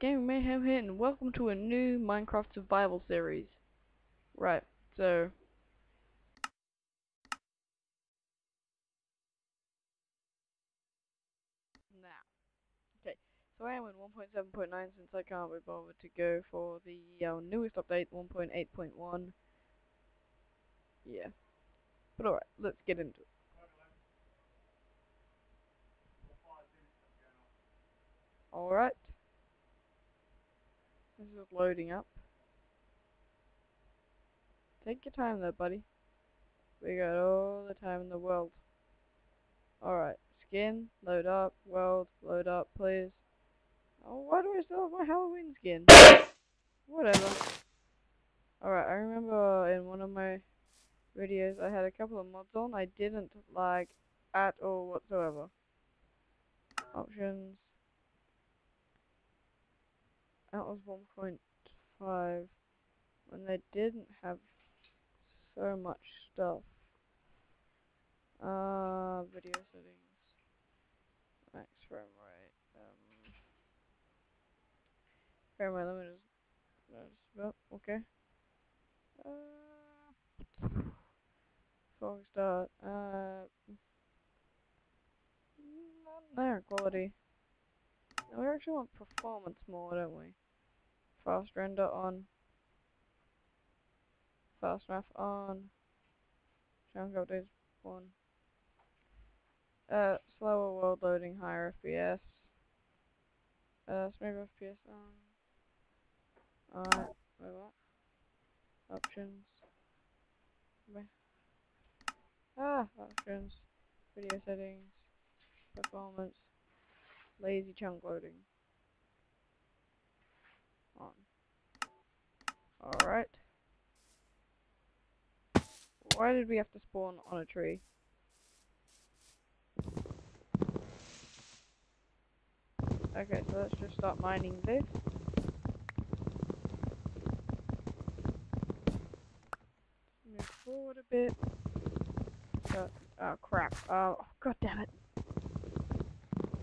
Gaming Mayhem here, and welcome to a new Minecraft Survival series. Right, so... Now. Okay, so I am in 1.7.9 since I can't be bothered to go for the uh, newest update, 1.8.1. Yeah. But alright, let's get into it. Alright. This is loading up. Take your time there, buddy. We got all the time in the world. Alright, skin, load up, world, load up, please. Oh, why do I still have my Halloween skin? Whatever. Alright, I remember in one of my videos I had a couple of mods on I didn't like at all whatsoever. Options. That was 1.5 when they didn't have so much stuff. Uh, video settings, max frame rate, um, frame rate limit is, well, okay. Uh, fog start, uh, not there, quality. We actually want performance more, don't we? Fast render on. Fast math on. Chunk updates one. Uh, slower world loading, higher FPS. Uh, smooth FPS on. Alright, wait what? Options. Ah, options. Video settings. Performance. Lazy chunk loading. On. Alright. Why did we have to spawn on a tree? Okay, so let's just start mining this. Move forward a bit. Oh crap. Oh, god damn it.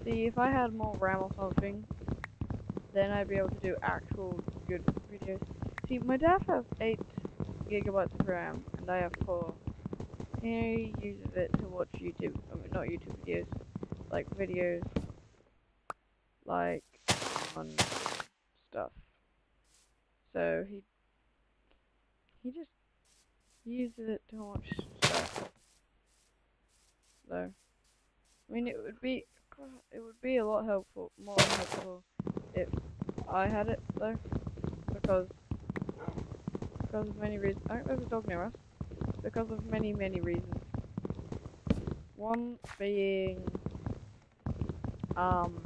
See, if I had more RAM or something, then I'd be able to do actual good videos. See, my dad has 8 gigabytes of RAM, and I have 4. He uses it to watch YouTube, I mean, not YouTube videos, like videos, like, on stuff. So, he, he just uses it to watch stuff. So, I mean, it would be, it would be a lot helpful, more helpful if I had it though, because because of many reasons. Oh, there's a dog near us. Because of many many reasons. One being um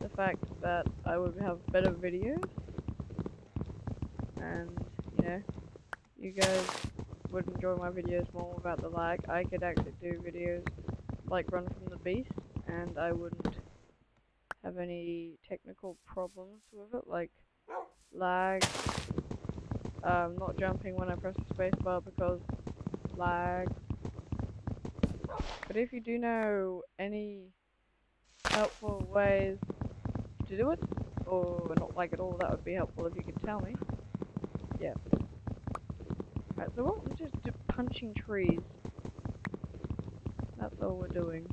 the fact that I would have better videos, and you know, you guys would enjoy my videos more without the lag. I could actually do videos like Run from the Beast, and I wouldn't have any technical problems with it, like lag, um, not jumping when I press the spacebar because lag. But if you do know any helpful ways to do it, or not like at all, that would be helpful if you could tell me. Yeah. Right, so what just punching trees. That's all we're doing.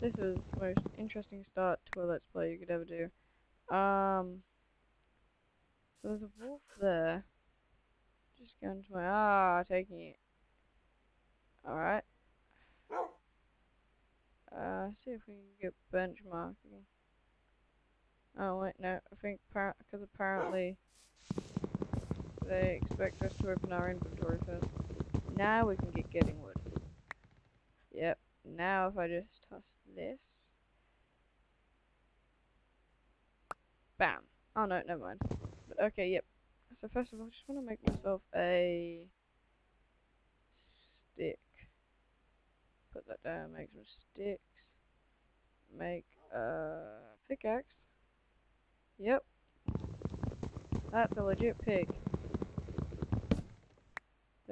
This is the most interesting start to a Let's Play you could ever do. Um, so there's a wolf there. Just going to my, ah, taking it. Alright. Uh, see if we can get benchmarking. Oh wait, no, I think because apparently they expect us to open our inventory first. Now we can get getting wood. Yep, now if I just toss this. Bam. Oh no, never mind. But okay, yep. So first of all, I just want to make myself a stick. Put that down, make some sticks. Make a pickaxe. Yep. That's a legit pig.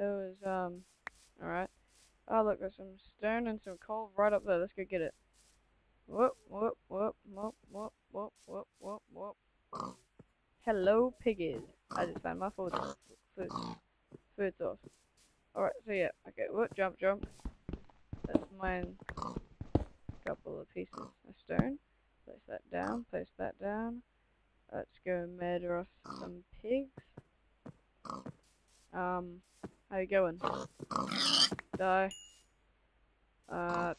There was, um, alright. Oh look, there's some stone and some coal right up there. Let's go get it. Whoop, whoop, whoop, whoop, whoop, whoop, whoop, whoop, whoop. Hello, piggies. I just found my food, food, food source. Alright, so yeah, okay, whoop, jump, jump. Let's mine a couple of pieces of stone. Place that down, place that down. Let's go murder us some pigs. Um, how you going? Die. Uh,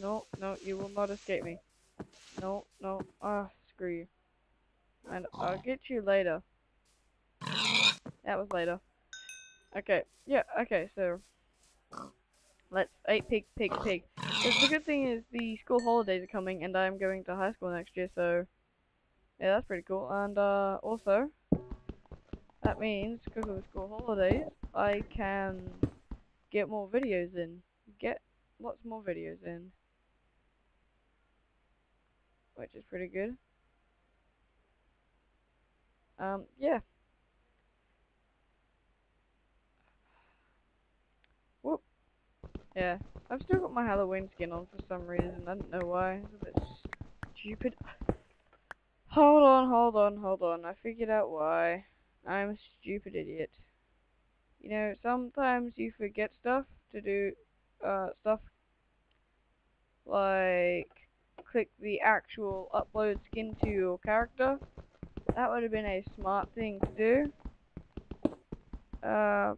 no, no, you will not escape me. No, no, ah, screw you. And I'll get you later. That was later. Okay, yeah, okay, so let's eight pig, pig, pig. The good thing is the school holidays are coming, and I'm going to high school next year, so yeah, that's pretty cool. And uh, also, that means because of the school holidays, I can get more videos in. Get lots more videos in, which is pretty good. Um, yeah. Whoop. Yeah, I've still got my Halloween skin on for some reason. I don't know why. It's a bit stupid. Hold on, hold on, hold on. I figured out why. I'm a stupid idiot. You know, sometimes you forget stuff to do, uh, stuff like click the actual upload skin to your character. That would have been a smart thing to do. Uh,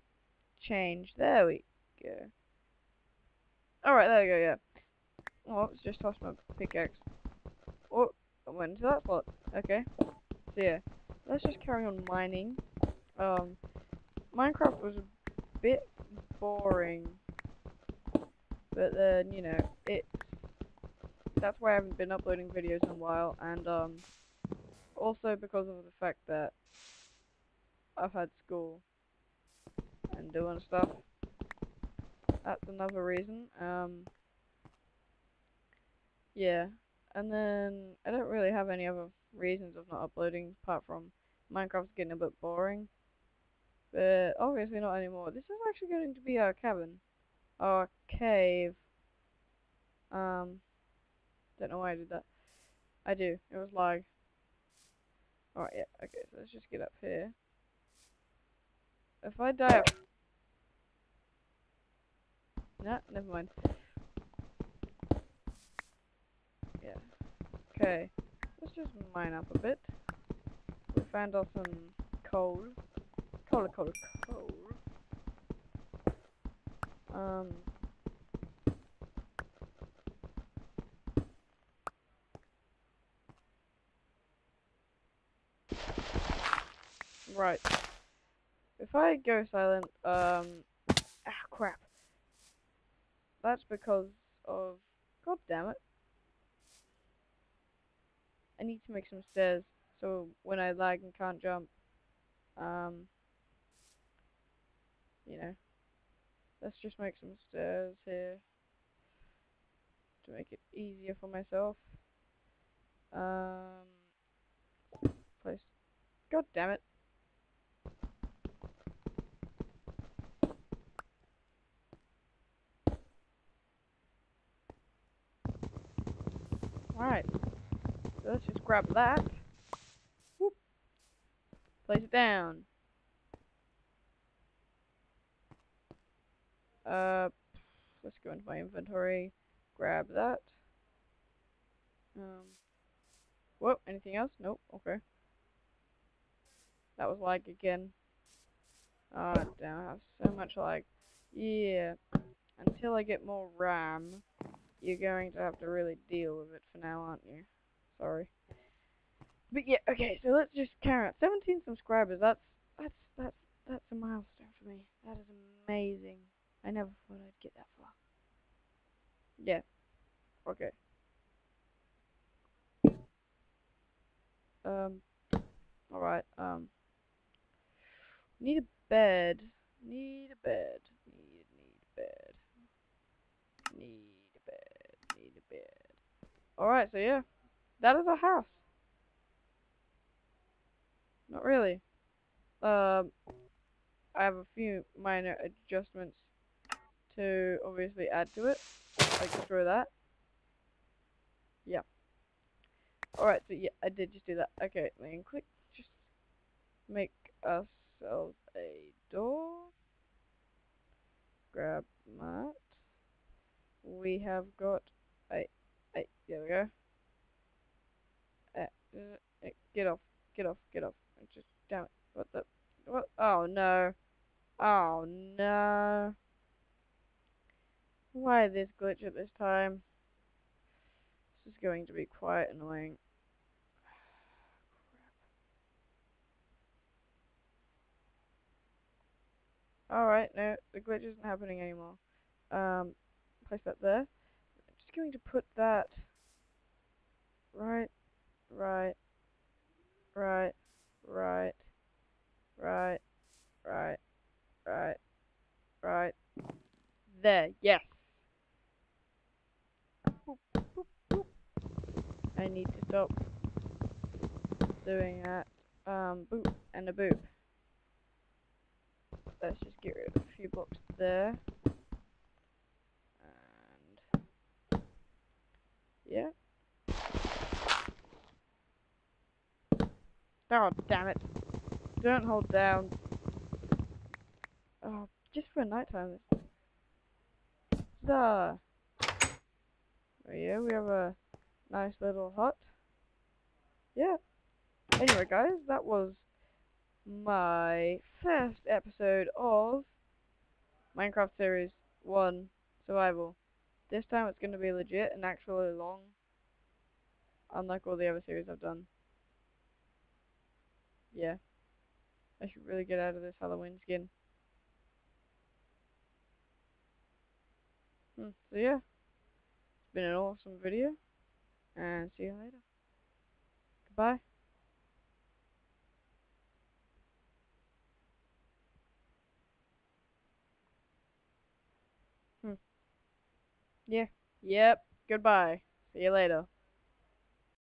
change. There we go. Alright, there we go, yeah. Oh, it's just tossed my pickaxe. Oh, I went into that spot. Okay. Let's just carry on mining. Um, Minecraft was a bit boring. But then, you know, it's... That's why I haven't been uploading videos in a while, and, um... Also because of the fact that I've had school and doing stuff. That's another reason. Um... Yeah. And then, I don't really have any other reasons of not uploading, apart from Minecraft's getting a bit boring. But obviously not anymore. This is actually going to be our cabin. Our cave. Um, don't know why I did that. I do. It was lag. Alright, yeah. Okay, so let's just get up here. If I die. Nah, never mind. Yeah. Okay. Let's just mine up a bit. Found out some coal. Coal, coal, coal. Um. Right. If I go silent, um, ah, crap. That's because of, god damn it. I need to make some stairs, so when I lag and can't jump, um, you know, let's just make some stairs here to make it easier for myself. Um, place. God damn it. Alright. So let's just grab that. Place it down. Uh, let's go into my inventory. Grab that. Um, whoop, anything else? Nope, okay. That was lag again. Oh, damn, I have so much lag. Yeah, until I get more RAM, you're going to have to really deal with it for now, aren't you? Sorry. But yeah, okay, so let's just carry on. 17 subscribers, that's, that's, that's, that's a milestone for me. That is amazing. I never thought I'd get that far. Yeah. Okay. Um. Alright, um. Need a bed. Need a bed. Need, need a bed. Need a bed. Need a bed. Alright, so yeah. That is a house. Not really. Um. I have a few minor adjustments to obviously add to it. like destroy that. Yeah. Alright, so yeah, I did just do that. Okay, then quick, just make ourselves a door. Grab that. We have got a, a there we go. Uh, uh, get off, get off, get off. Just, damn it. What the, what? Oh no. Oh no. Why this glitch at this time? This is going to be quite annoying. Alright, no, the glitch isn't happening anymore. Um, place that there. I'm just going to put that right, right, right, right, right, right, right, right. There, yes. Boop, boop, boop. I need to stop doing that. Um, boop and a boop. Let's just get rid of a few blocks there. And yeah. Oh damn it. Don't hold down. Oh, just for nighttime. The Oh yeah, we have a nice little hut. Yeah. Anyway guys, that was my first episode of Minecraft Series 1 Survival. This time it's going to be legit and actually long, unlike all the other series I've done. Yeah. I should really get out of this Halloween skin. Hmm, so yeah. It's been an awesome video. And see you later. Goodbye. Hmm. Yeah. Yep. Goodbye. See you later.